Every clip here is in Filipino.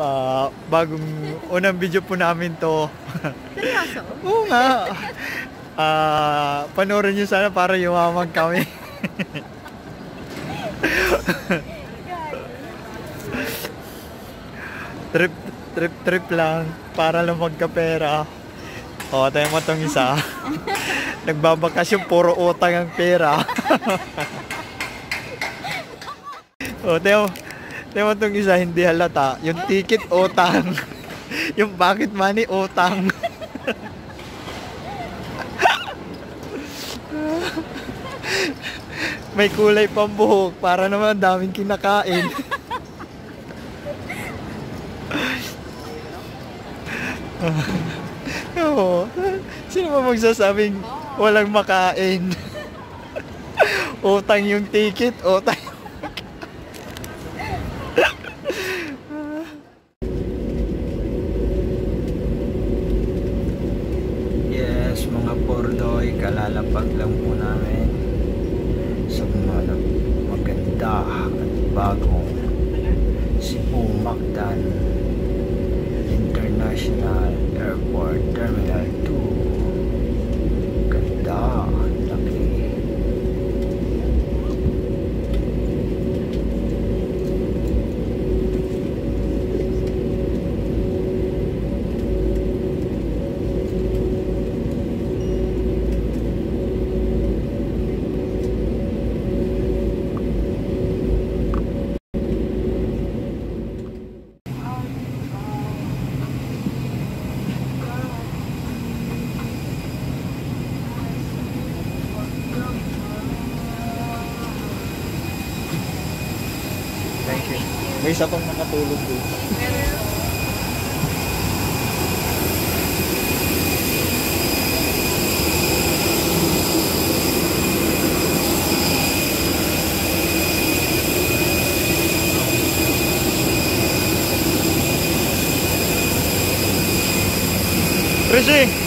Pa, bagong unang video po namin to. Seryoso? Oo nga. Ah, panoorin niyo sana para yumaman kami. trip trip trip lang para lang magkapera. O, tayo mo tong isa. Nagbabakasyon, puro utang ang pera. o, tayo, tayo mo tong isa, hindi halata. Yung ticket, utang. yung pocket money, utang. May kulay pang buhok para naman daming kinakain. Oo. Sino ba magsasabing walang makain? utang yung ticket, utang. yes, mga pordoy, kalalapag lang po namin. Sa mga maganda at bagong Cebu Mactan International Airport. Terminal May isa pang nakatulog dito. Rishi!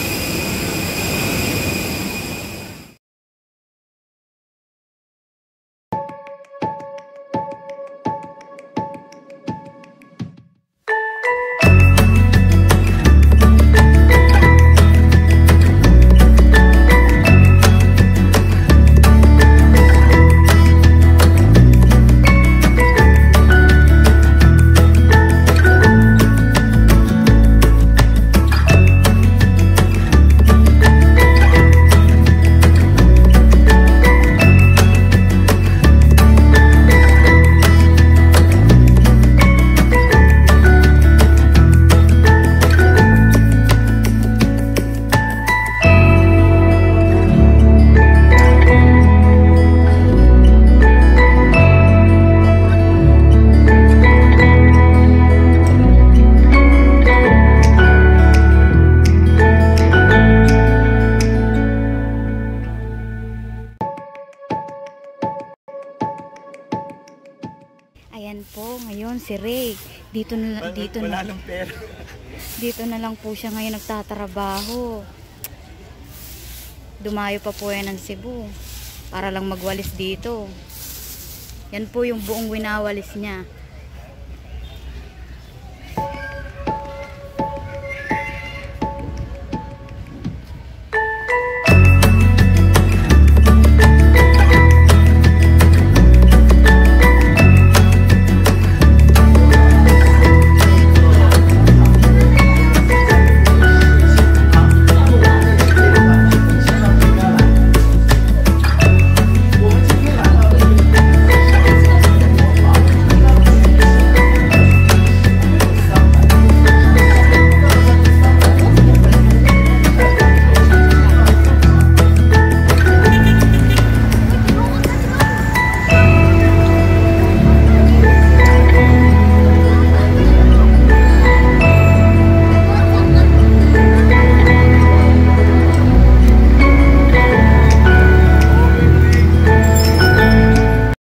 Po, ngayon si Ray. Dito na, dito Wala na, nang pera. dito na lang po siya ngayon nagtatrabaho. Dumayo pa po yan ng Cebu para lang magwalis dito. Yan po yung buong winawalis niya.